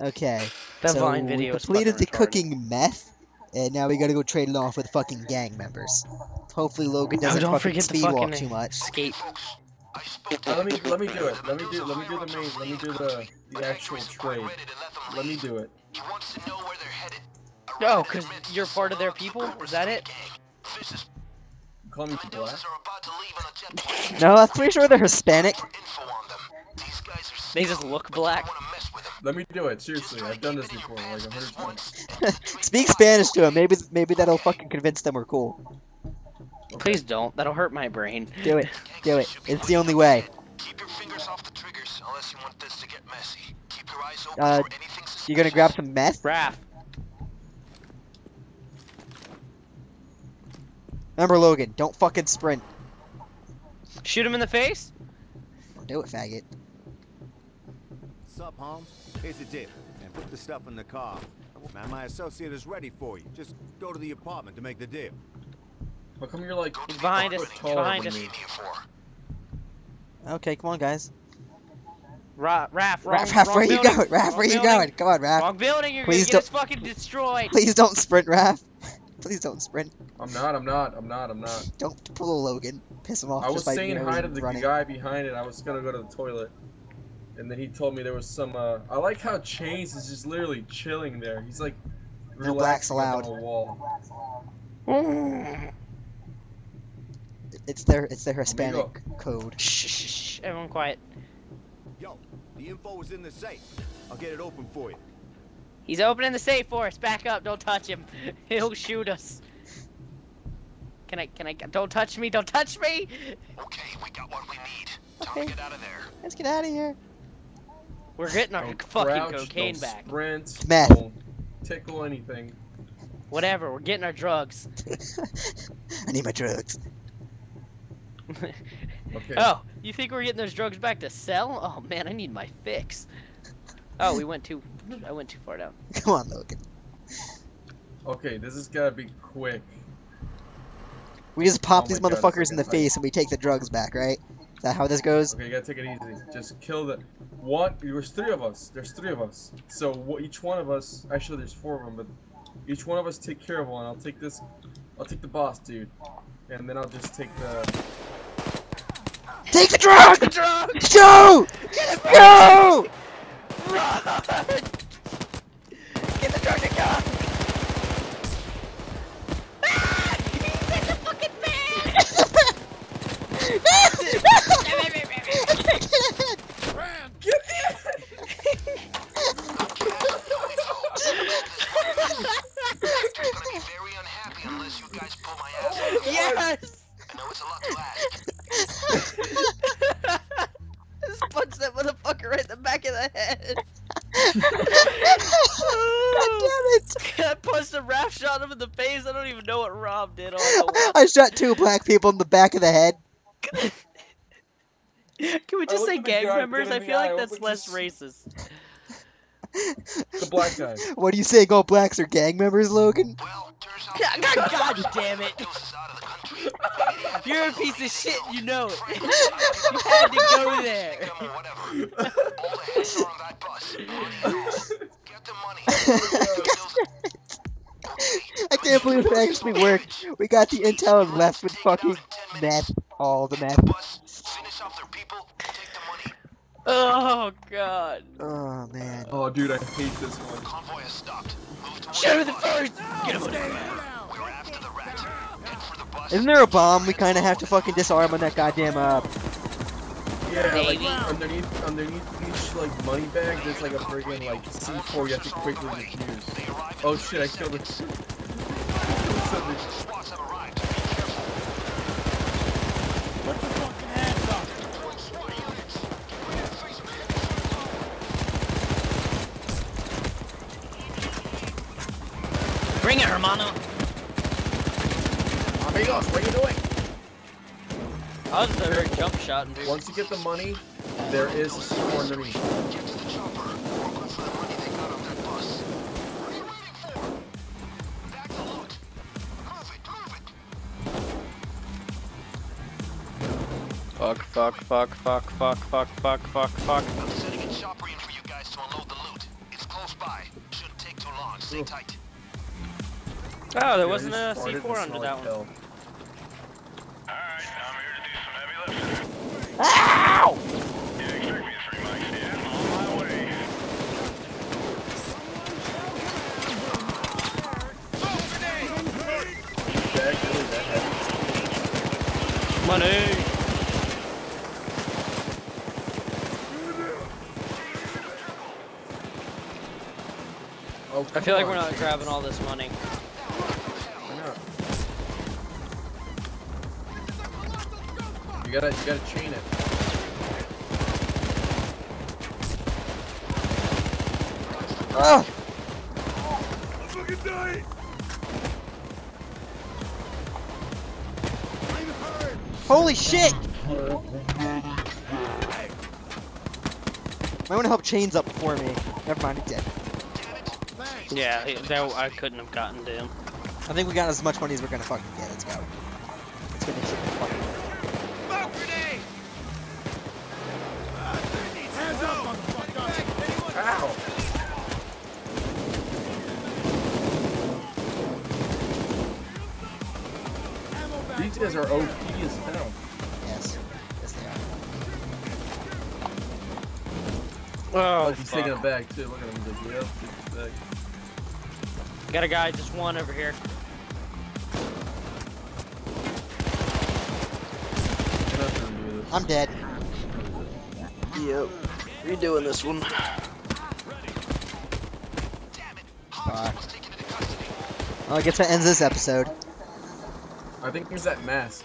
Okay. The so Vine we video is completed the retarded. cooking meth, and now we gotta go trade it off with fucking gang members. Hopefully Logan doesn't don't fucking forget the speed walk too much. skate. Uh, let me let me do it. Let me do let me do the main. Let me do the the actual trade. Let me do it. No, because you're part of their people? Is that it? Call me black. No, I'm pretty sure they're Hispanic. They just look black. Let me do it. Seriously, I've done this before, like a hundred times. Speak Spanish to him. Maybe maybe that'll fucking convince them we're cool. Okay. Please don't. That'll hurt my brain. Do it. Do it. It's the only way. Keep your fingers off the triggers unless you want this to get messy. Keep your eyes open Uh, for anything You gonna grab some meth? Raf. Remember, Logan, don't fucking sprint. Shoot him in the face? Do it, faggot. What's up, Holmes? Here's the deal. And put the stuff in the car. Man, my associate is ready for you. Just go to the apartment to make the deal. How come you're like He's behind us. foot He's taller behind us. Okay, come on, guys. Ra Raf, wrong, Raf, Raf, wrong where you going? Raf, Wrong where you going? Come on, Raf. Wrong building, you're Please gonna get us fucking destroyed. Please don't sprint, Raf. Please don't sprint. I'm not. I'm not. I'm not. I'm not. Don't pull a Logan. Piss him off. I was by, saying hi to the running. guy behind it. I was gonna go to the toilet, and then he told me there was some. uh I like how Chains is just literally chilling there. He's like No blacks allowed. on a wall. It's their it's their Amigo. Hispanic code. Shh, shh, shh, everyone quiet. Yo, the info is in the safe. I'll get it open for you. He's opening the safe for us. Back up. Don't touch him. He'll shoot us. Can I, can I, don't touch me. Don't touch me. Okay, we got what we need. Time Okay. to get out of there. Let's get out of here. We're getting our Don't fucking crouch, cocaine don't back. Sprint. Meth. Don't tickle anything. Whatever. We're getting our drugs. I need my drugs. Okay. Oh, you think we're getting those drugs back to sell? Oh man, I need my fix. Oh, we went too. I went too far down. Come on, Logan. Okay, this has gotta be quick. We just pop Oh these my God, motherfuckers in the a face and we take the drugs back, right? Is that how this goes? Okay, you gotta take it easy. Just kill the one. There's three of us. There's three of us. So wh- each one of us. Actually, there's four of them, but each one of us take care of one. I'll take this. I'll take the boss, dude, and then I'll just take the. Take the drugs! The drugs! Go! Go! Run! Of the head. God damn it! I punched a rap shot him in the face. I don't even know what Rob did on I shot two black people in the back of the head. Can we just say gang guy, members? I feel eye, like I that's less just- racist. the black guy. What do you say, all blacks are gang members, Logan? Well, turns God, God, God damn it! Deuce is out of the country. You're a piece of shit, you know it. You had to go there. Come or whatever. you're on that bus. Already knows. Get the money. I can't believe it actually worked. We got the intel and left with fucking meth. All the meth. Bus, finish off their people, take the money. Oh god. Oh man. Oh, dude, I hate this one. Convoy has stopped. Move to Shoot him the first. Get him Isn't there a bomb we kind of have to fucking disarm on that goddamn uh? Yeah, Maybe. like underneath, underneath each like money bag, there's like a friggin' like C4 you have to quickly defuse. Oh shit, I killed it. SWATs have arrived. Be careful. Bring it, hermano. Amigos, what are you doing? I was the very jump shot and Once you get the money, there is a C4 underneath. Get to the chopper. We'll go for the money they got on that bus. What are you waiting for? Back the loot. Move it, move it. Fuck, fuck, fuck, fuck, fuck, fuck, fuck, fuck, fuck. I'm sending a chopper in for you guys to unload the loot. Stay Ooh. tight. Oh, there Yeah, wasn't you a just farted and C4 under that like one. hell. Alright, I'm here to do some heavy lifting. Ow! You expect me to three mics? Yeah, on my way. Jack, really that heavy? Money! Oh, I feel like we're not grabbing all this money. You gotta, you gotta chain it. Ah! Holy shit! Might want to help Chains up for me. Never mind, he's dead. Yeah, he- that, I couldn't have gotten to him. I think we got as much money as we're gonna fucking get. Let's go. Let's go make some fucking work. Ow! These guys are OP as hell. Yes. Yes, they are. Oh, Oh, he's taking it back, too. Look at him. He's like, yep, take this bag. Got a guy, just one over here. You're not gonna do this. I'm dead. Yep. Redoing this one. Fuck. Well, I guess that ends this episode. I think there's that mask.